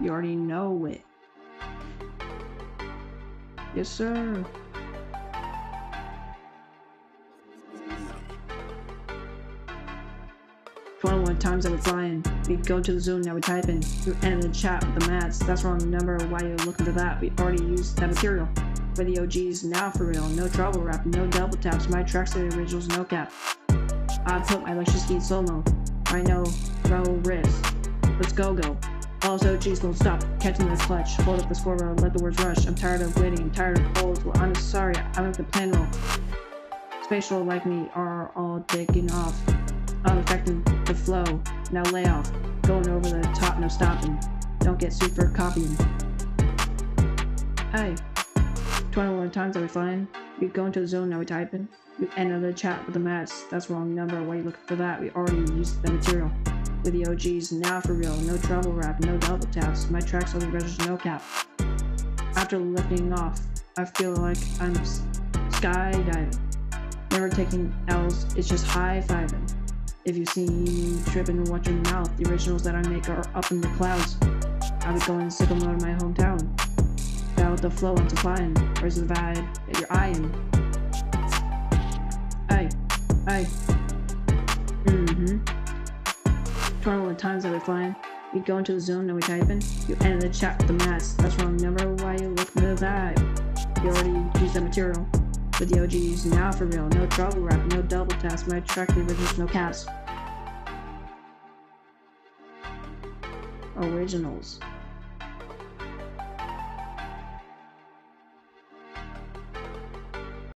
You already know it. Yes, sir. Twenty-one times I was lying. We go to the Zoom, now we type in. You enter the chat with the mats. That's wrong number. Why you looking for that? We already used that material. For the OGs, now for real. No trouble rap, no double taps. My tracks are the originals, no cap. I put my electricity in slow mo. I know, throw wrist. Let's go go. Also, OGs don't stop catching this clutch. Hold up the scoreboard, let the words rush. I'm tired of waiting, I'm tired of holds. Well, I'm sorry, I the plan roll. Spatial like me are all taking off. I'm affecting the flow. Now lay off. Going over the top, no stopping. Don't get super copying. Hey. 21 times are we flying? We go into the zone, now we typing. We enter the chat with the mats. That's wrong number. Why you looking for that? We already used the material. With the OGs, now for real. No trouble rap, no double taps. My tracks on the register, no cap. After lifting off, I feel like I'm skydiving. Never taking L's, it's just high fiving. If you see me tripping, watch your mouth. The originals that I make are up in the clouds. I be going sicko mode in my hometown. With the flow I'm supplying. Where's the vibe that you're eyeing? Hey, aye. 21 times that we're flying. We go into the zone, and we type in. You enter the chat with the mats. That's wrong number. Why you look for the? You already used that material. With the OGs, now for real. No trouble rap, no double taps. My track, the originals, no caps. Originals.